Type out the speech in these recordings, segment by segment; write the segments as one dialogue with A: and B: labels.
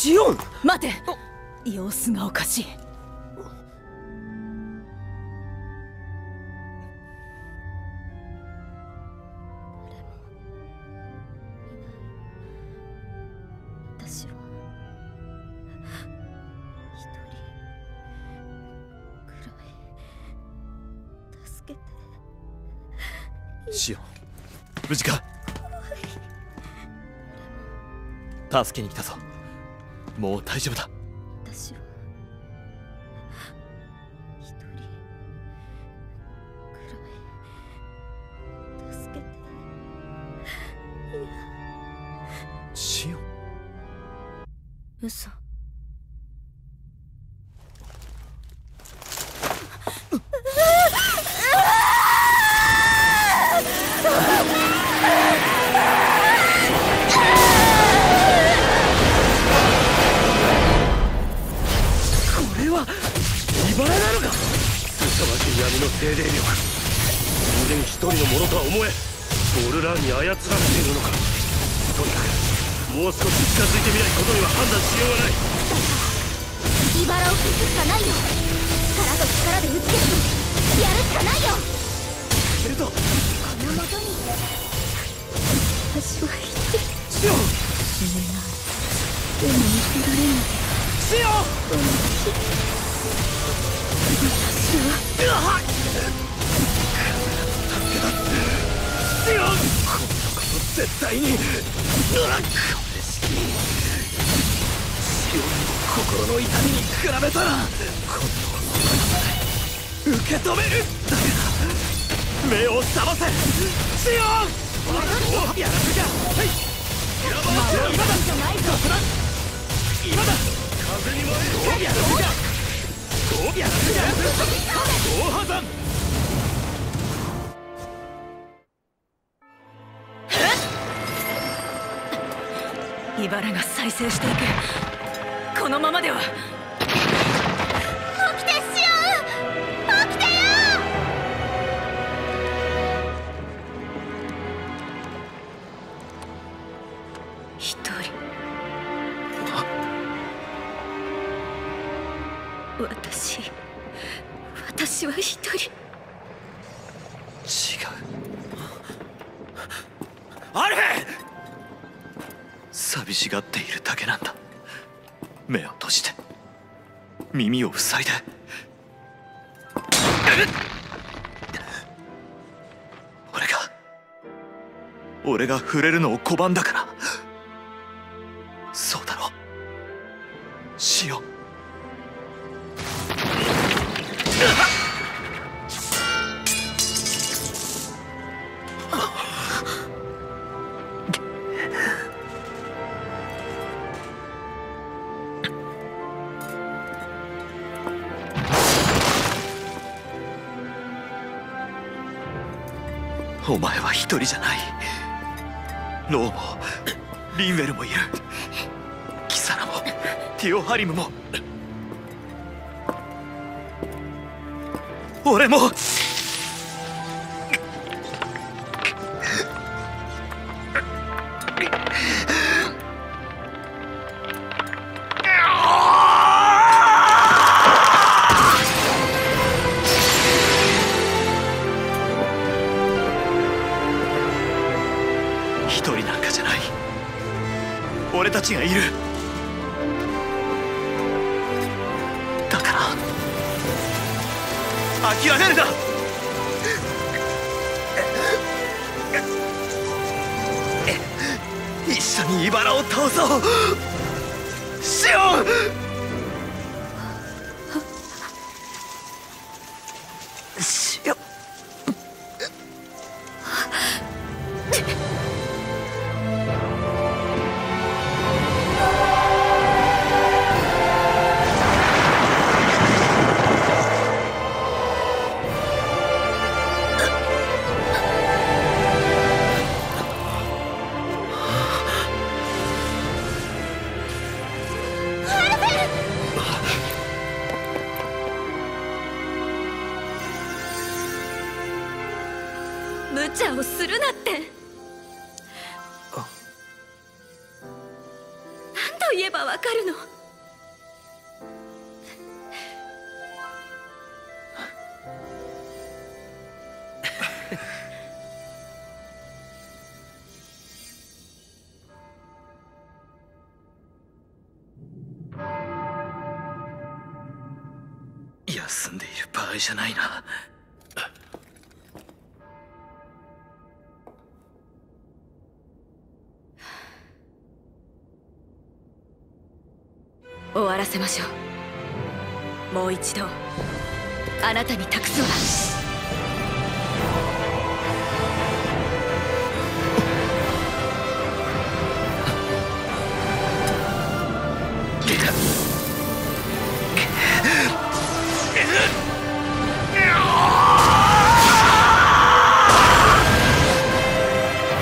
A: シオン
B: 待て。様子がおかしい。
C: 私は一人くらい助けて
A: シオン無事か助けに来たぞもう大丈夫だ。
C: 私は一人くらい助けて。いや。
A: シオン。
C: 嘘
D: 人間一人のものとは思えボルラーに操られているのか。とにかくもう少し近づいてみないことには判断しようがない。
C: 茨を消すしかないよ。力と力で打ち消すやるしかないよ。
A: けると
C: このもとに。私は一人
A: シオン
C: でも見せられない。
A: シオン
C: 私は。
A: うわっシオン今度こそ絶対にうわっこれしきシオンの心の痛みに比べたら今度こそ受け止めるだけだ目を覚ませ。シオンやらせ。かはい今だ今だここだ今だ風に舞えどうやらせ。かどうやらせ。か大
B: 茨が再生していく。このままでは。
C: 起きてシオン起きてよ。
B: 一人。私。私は一人。
A: 違う。あれ！寂しがっているだけなんだ。目を閉じて。耳を塞いで。俺が俺が触れるのを拒んだから。そうだろ。シオンお前は一人じゃない。ローもリンウェルもいる。キサラもティオハリムも。俺も俺たちがいる。だから諦めるな。一緒にイバラを倒そう。シオン
B: 無茶をするなって。なんだ
C: 言えばわかるの？
A: 休んでいる場合じゃないな
C: 終わらせましょう。もう一度あなたに託すわ。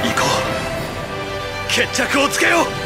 A: 行こう。決着をつけよう。